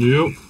Yep.